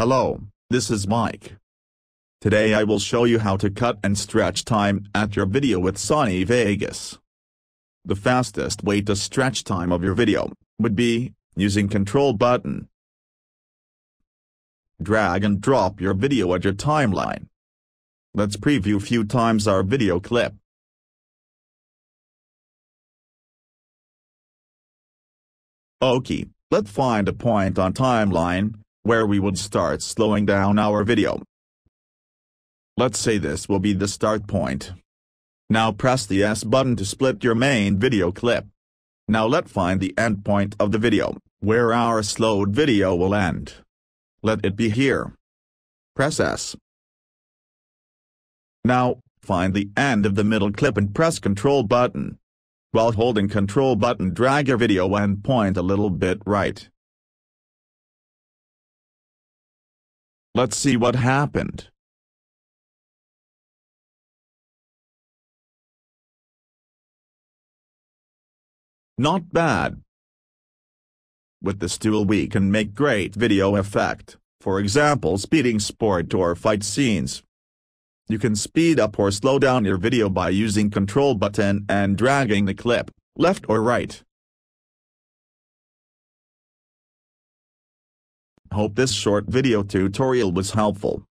Hello, this is Mike. Today I will show you how to cut and stretch time at your video with Sony Vegas. The fastest way to stretch time of your video would be using control button. Drag and drop your video at your timeline. Let's preview few times our video clip. Okay, let's find a point on timeline, where we would start slowing down our video. Let's say this will be the start point. Now press the S button to split your main video clip. Now let's find the end point of the video, where our slowed video will end. Let it be here. Press S. Now, find the end of the middle clip and press Control button. While holding Control button drag your video end point a little bit right. Let's see what happened. Not bad. With this tool we can make great video effect, for example speeding sport or fight scenes. You can speed up or slow down your video by using control button and dragging the clip, left or right. Hope this short video tutorial was helpful.